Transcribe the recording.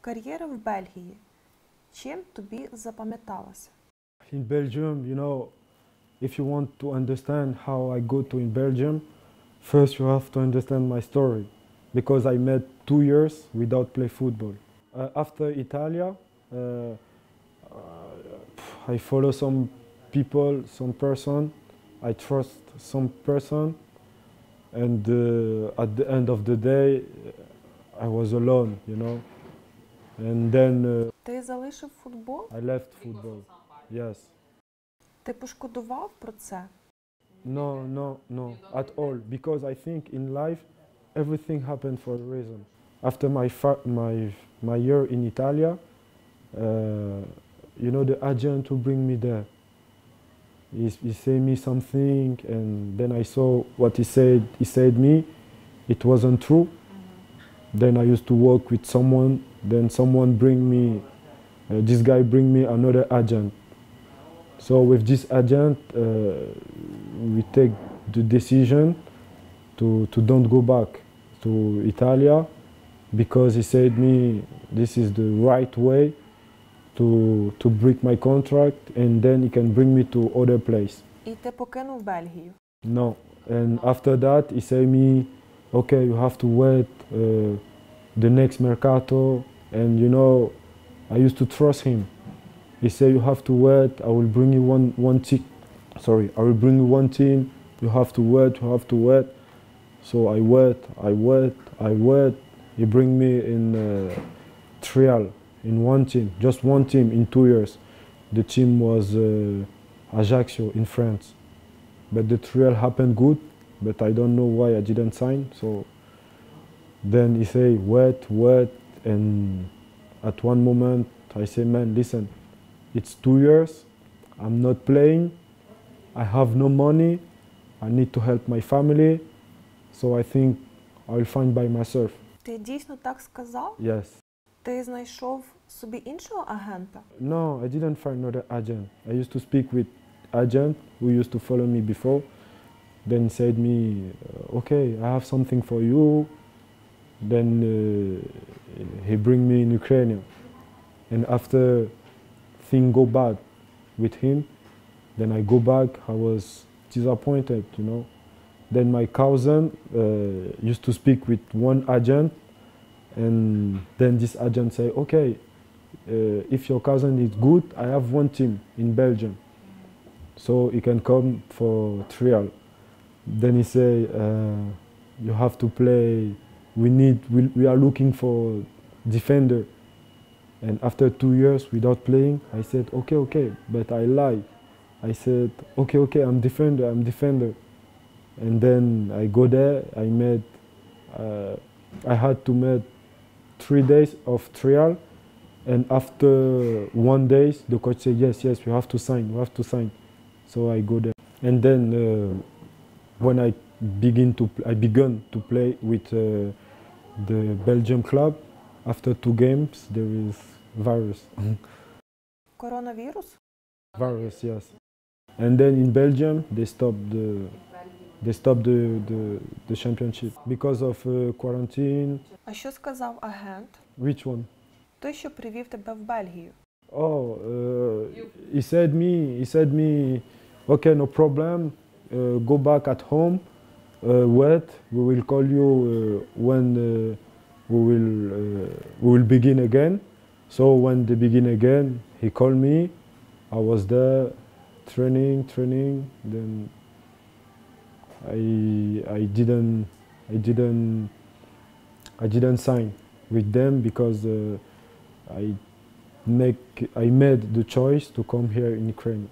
Кар'єра в Бельгії. Чим тобі запам'яталася? In Belgium, you know, if you want to understand how I go to in Belgium, first you have to understand my story because I made two years without play football. Uh, after Italia, uh, uh, I follow some people, some person. I trust some person, and uh, at the end of the day, I was alone, you know. And then uh, Ти залишив футбол? I left football. Yes. Ти пошкодував про це? No, no, no, at all. Because I think in life, everything happened for a reason. After my fa- my my year in Italia, uh, you know, the agent who bring me there, he, he say me something, and then I saw what he said. He said me, it wasn't true. Then I used to work with someone. Then someone bring me, uh, this guy bring me another agent. So with this agent, uh, we take the decision to, to don't go back to Italia because he said me this is the right way to, to break my contract and then he can bring me to other place. No. And after that he said me okay, you have to wait uh, the next mercato. And you know, I used to trust him. He said, you have to wait. I will bring you one one team. Sorry, I will bring you one team. You have to wait. You have to wait. So I wait. I wait. I wait. He bring me in uh, trial in one team, just one team in two years. The team was uh, Ajaccio in France but the trial happened good but i don't know why i didn't sign so then he say wait wait and at one moment i say man listen it's two years i'm not playing i have no money i need to help my family so i think i'll find by myself Ти дійсно так сказав? yes Ти знайшов собі іншого агента? No, I didn't find another agent. I used to speak with agent who used to follow me before. Then said me, uh, okay, I have something for you. Then uh, he bring me in Ukraine. And after thing go bad with him, then I go back. I was disappointed, you know. Then my cousin uh, used to speak with one agent, and then this agent say, okay, uh, if your cousin is good, I have one team in Belgium, so he can come for trial. Then he say, uh, you have to play. We need. We, we are looking for defender. And after two years without playing, I said, okay, okay, but I lie. I said, okay, okay, I'm defender, I'm defender. And then I go there. I made. Uh, I had to make three days of trial. And after one days, the coach said, yes, yes, you have to sign, you have to sign. So I go there. And then uh, when I begin to, pl- I began to play with uh, the Belgium club. After two games, there is virus. Коронавірус? virus, yes. And then in Belgium, they stopped the, they stopped the, the, the championship because of uh, quarantine. А що сказав агент? Which one? Той, що привів тебе в Бельгію. Oh, uh, he said me, he said me, okay, no problem. Uh, go back at home. Uh, wait, we will call you uh, when we will we will begin again. So when they begin again, he called me. I was there, training, training. Then I I didn't I didn't I didn't sign with them because uh, I make I made the choice to come here in Ukraine.